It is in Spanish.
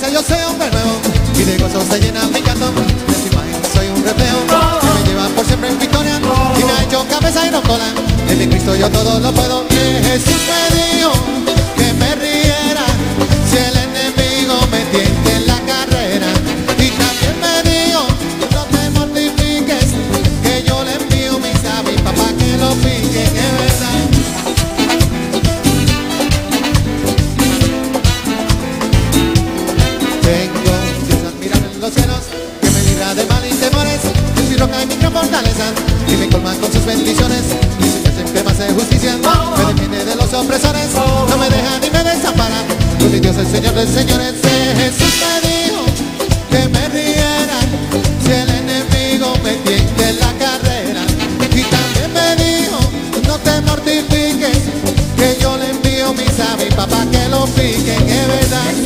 soy hombre nuevo y de gozo se llena mi canto. De su soy un reflejo que me lleva por siempre en victoria y me ha hecho cabeza y no cola. En mi Cristo yo todo lo puedo. Que Jesús me y me colma con sus bendiciones. Mi Señor siempre me hace justicia, me defiende de los opresores, no me deja ni me desampara. Pues mi Dios es Señor de señores. Eh, Jesús me dijo que me riera si el enemigo me tiende en la carrera. Y también me dijo no te mortifiques que yo le envío mis avis papá que lo piquen, es verdad.